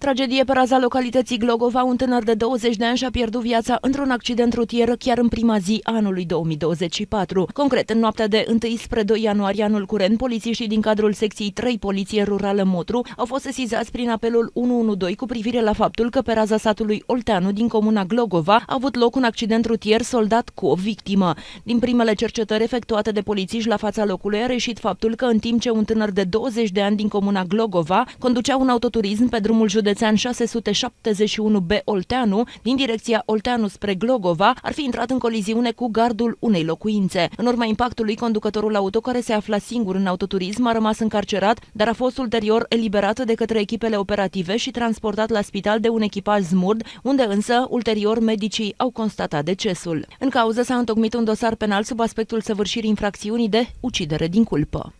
Tragedie pe raza localității Glogova, un tânăr de 20 de ani și-a pierdut viața într-un accident rutier chiar în prima zi anului 2024. Concret, în noaptea de 1 spre 2 ianuarie anul curent, polițiștii din cadrul secției 3 Poliție Rurală Motru au fost sesizați prin apelul 112 cu privire la faptul că pe raza satului Olteanu din comuna Glogova a avut loc un accident rutier soldat cu o victimă. Din primele cercetări efectuate de polițiști la fața locului a reșit faptul că în timp ce un tânăr de 20 de ani din comuna Glogova conducea un autoturism pe drumul județ județean 671B Olteanu, din direcția Olteanu spre Glogova, ar fi intrat în coliziune cu gardul unei locuințe. În urma impactului, conducătorul auto, care se afla singur în autoturism, a rămas încarcerat, dar a fost ulterior eliberat de către echipele operative și transportat la spital de un echipaj zmurd, unde însă, ulterior, medicii au constatat decesul. În cauză s-a întocmit un dosar penal sub aspectul săvârșirii infracțiunii de ucidere din culpă.